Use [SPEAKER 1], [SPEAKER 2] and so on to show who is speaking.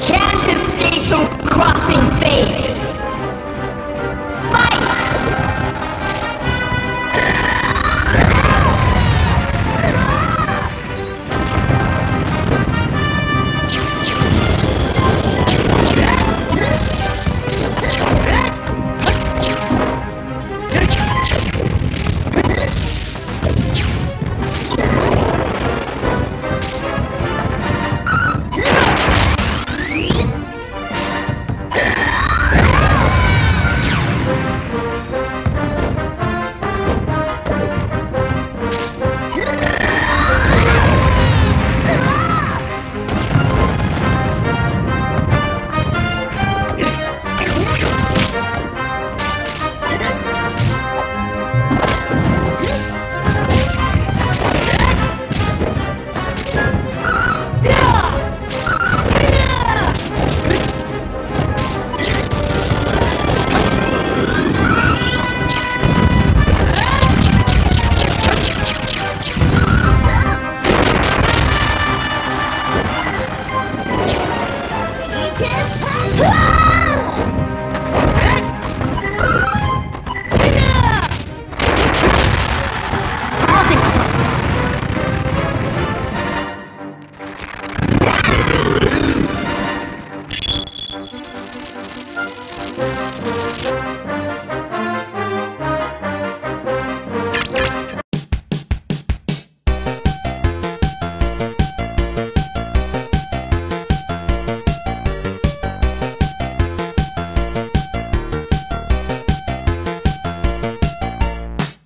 [SPEAKER 1] Can't escape the crossing fate! Thank